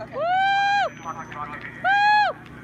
Okay. Woo!